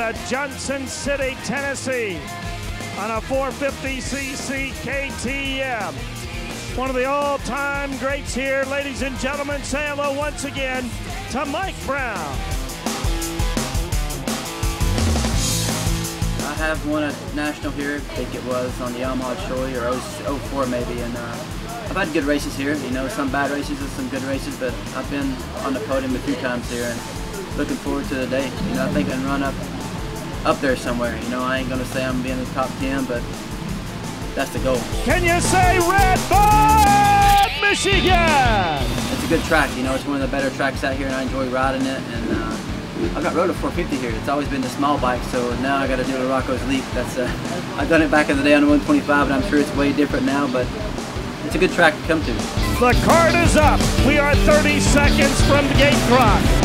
of Johnson City, Tennessee, on a 450cc KTM. One of the all-time greats here, ladies and gentlemen. Say hello once again to Mike Brown. I have won a national here, I think it was on the Yamaha Shoei or 04 maybe, and uh, I've had good races here, you know, some bad races and some good races, but I've been on the podium a few times here and looking forward to the day. You know, I think I can run up up there somewhere. You know, I ain't gonna say I'm in the top 10, but that's the goal. Can you say Red Bud, Michigan? It's a good track, you know, it's one of the better tracks out here and I enjoy riding it and uh, I got rode a 450 here. It's always been the small bike, so now I got to do LaRocco's Leap. That's uh, I've done it back in the day on the 125, and I'm sure it's way different now, but it's a good track to come to. The card is up. We are 30 seconds from the gate clock.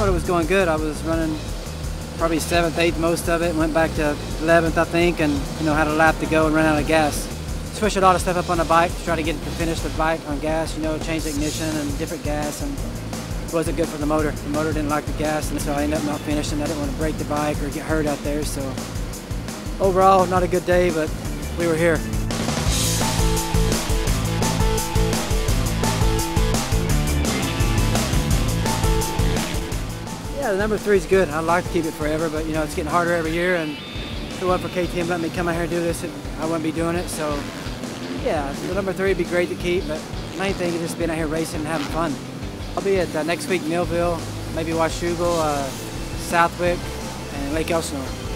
Part it was going good. I was running probably 7th, 8th most of it. Went back to 11th, I think, and you know had a lap to go and ran out of gas. Switched a lot of stuff up on the bike to try to get it to finish the bike on gas. You know, change the ignition and different gas, and it wasn't good for the motor. The motor didn't like the gas, and so I ended up not finishing. I didn't want to break the bike or get hurt out there. So overall, not a good day, but we were here. Yeah, the number three is good. I'd like to keep it forever, but you know it's getting harder every year. And if it wasn't for KTM letting me come out here and do this, and I wouldn't be doing it. So yeah, the number three would be great to keep, but the main thing is just being out here racing and having fun. I'll be at uh, next week Millville, maybe Washougal, uh, Southwick, and Lake Elsinore.